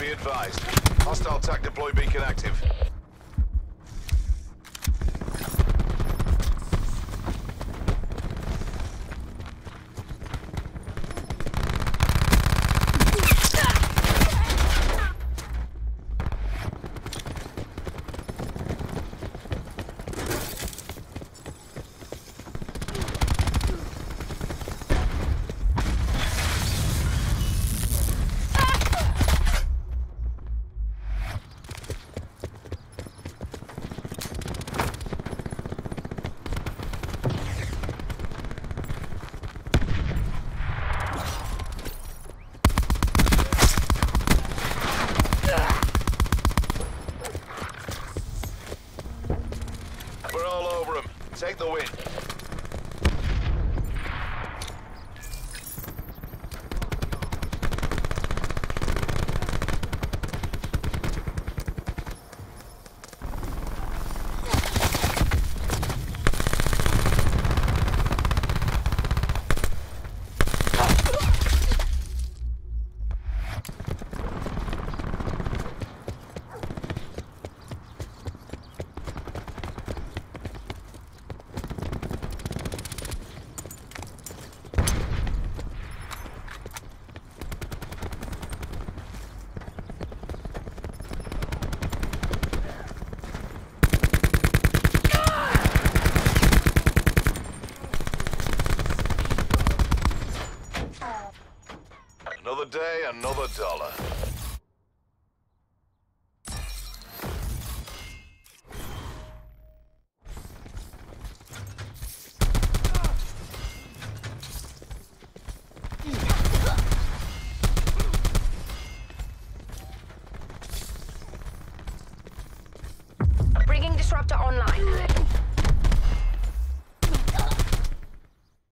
Be advised. Hostile TAC deploy beacon active. We're all over them. Take the win. Another day, another dollar. Bringing Disruptor online.